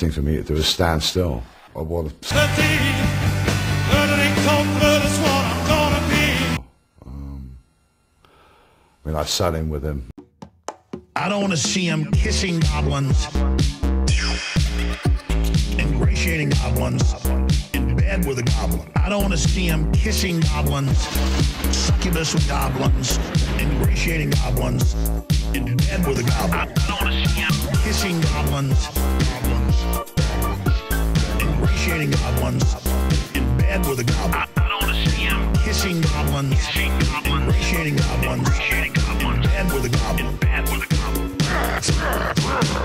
thing for me to do is stand still. I want to. Um, I mean, I sat in with him. I don't want to see him kissing goblins, ingratiating goblins, in bed with a goblin. I don't want to see him kissing goblins, succubus with goblins, ingratiating goblins, in bed with a goblin. I don't want to see him kissing goblins, goblins, ingratiating goblins, in bed with a goblin. I, I don't want to see him kissing goblins, ingratiating goblins, in bed with a goblin.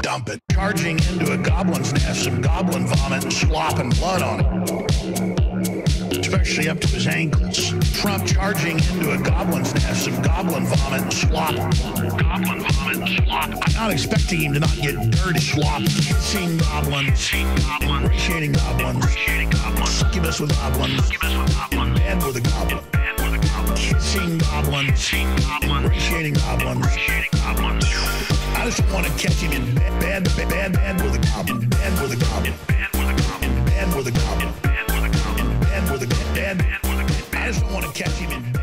Dump it. Charging into a goblin's nest, some goblin vomit and slop and blood on it. Especially up to his ankles. Trump charging into a goblin's nest, some goblin vomit and slop. Goblin vomit and. I'm not expecting him to not get dirty slop. Kissing goblins. Ingratiating goblins. Succubus with goblins. Bad with a goblin. Kissing goblins. Ingratiating goblins. I just want to catch him in bed, bad, bad, bad with a goblin, bad with a goblin, bad with a goblin, bad with a goblin, bad with a goblin, bad with a bad, bad with a. I just want to catch him in